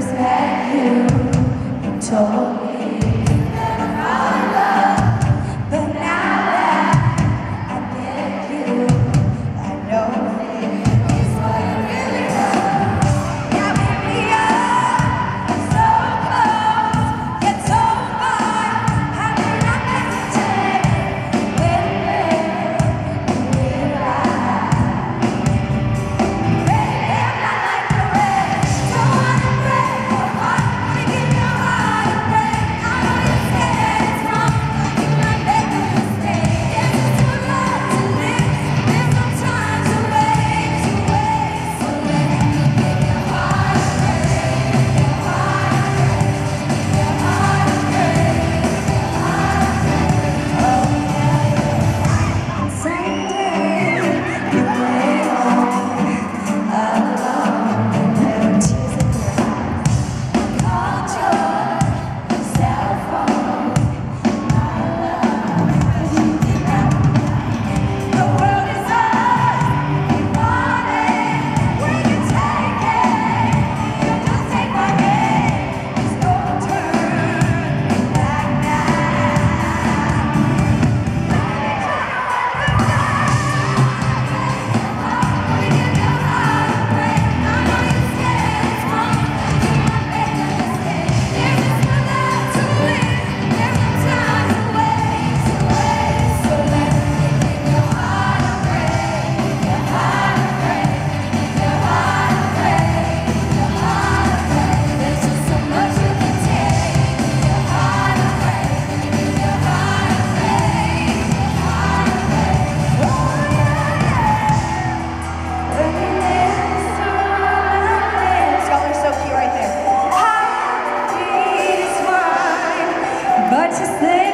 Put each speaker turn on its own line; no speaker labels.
was that you, you told me José.